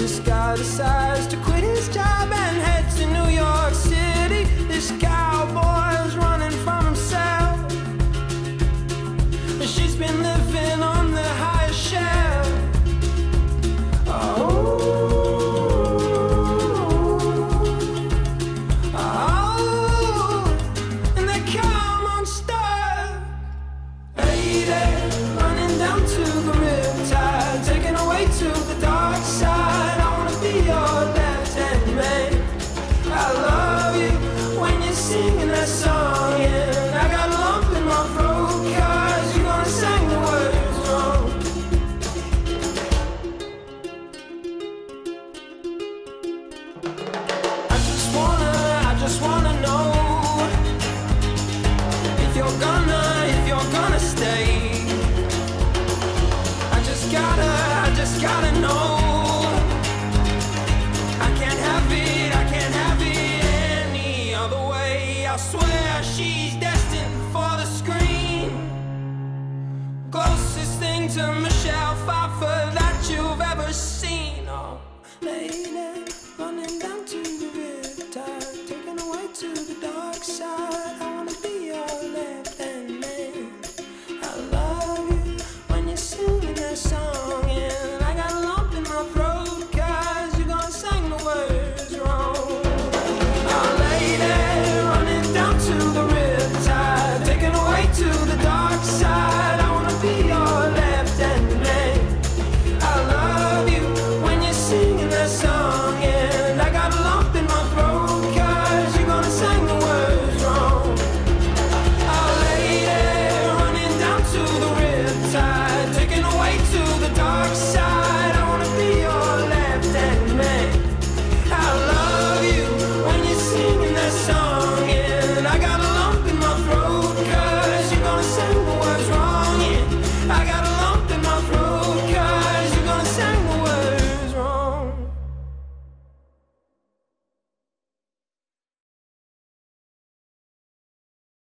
This guy decides to quit his job you're gonna, if you're gonna stay. I just gotta, I just gotta know. I can't have it, I can't have it any other way. I swear she's destined for the screen. Closest thing to Michelle